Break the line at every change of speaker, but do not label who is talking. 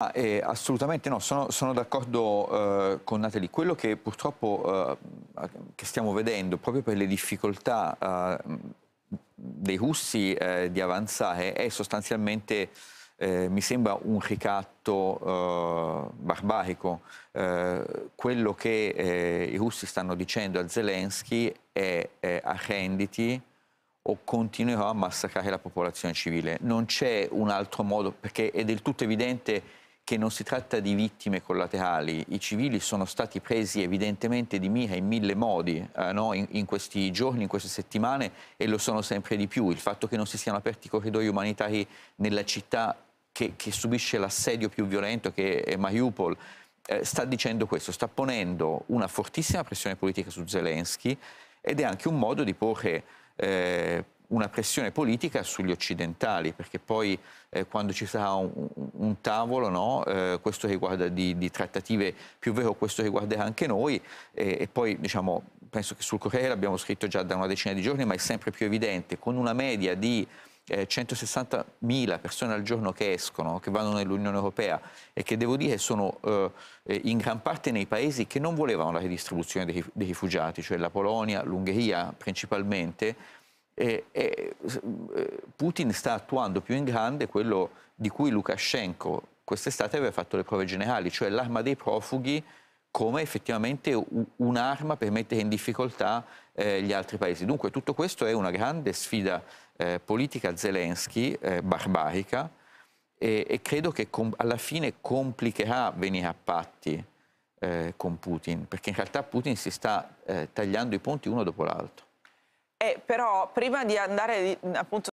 Ah, eh, assolutamente no, sono, sono d'accordo eh, con Natalie. Quello che purtroppo eh, che stiamo vedendo, proprio per le difficoltà eh, dei russi eh, di avanzare, è sostanzialmente, eh, mi sembra, un ricatto barbarico. quello che i russi stanno dicendo a Zelensky è arrenditi o continuerò a massacrare la popolazione civile. Non c'è un altro modo, perché è del tutto evidente che non si tratta di vittime collaterali, i civili sono stati presi evidentemente di mira in mille modi eh, no? in, in, questi giorni, in queste settimane e lo sono sempre di più. Il fatto che non si siano aperti corridoi umanitari nella città che, che subisce l'assedio più violento che è Mariupol eh, sta dicendo questo, sta ponendo una fortissima pressione politica su Zelensky ed è anche un modo di porre eh, una pressione politica sugli occidentali, perché poi eh, quando ci sarà un, un tavolo, no, eh, questo riguarda di, di, trattative più vero, questo riguarderà anche noi. E, e poi diciamo, penso che sul Corriere l'abbiamo scritto già da una decina di giorni, ma è sempre più evidente, con una media di eh, 160.000 persone al giorno che escono, che vanno nell'Unione Europea e che devo dire sono eh, in gran parte nei paesi che non volevano la ridistribuzione dei, dei rifugiati, cioè la Polonia, l'Ungheria principalmente, e, e, Putin sta attuando più in grande quello di cui Lukashenko quest'estate aveva fatto le prove generali, cioè l'arma dei profughi come effettivamente un'arma per mettere in difficoltà eh, gli altri paesi. Dunque tutto questo è una grande sfida eh, politica Zelensky, eh, barbarica, e, e, credo che alla fine complicherà venire a patti eh, con Putin, perché in realtà Putin si sta eh, tagliando i ponti uno dopo l'altro.
Eh, però prima di andare appunto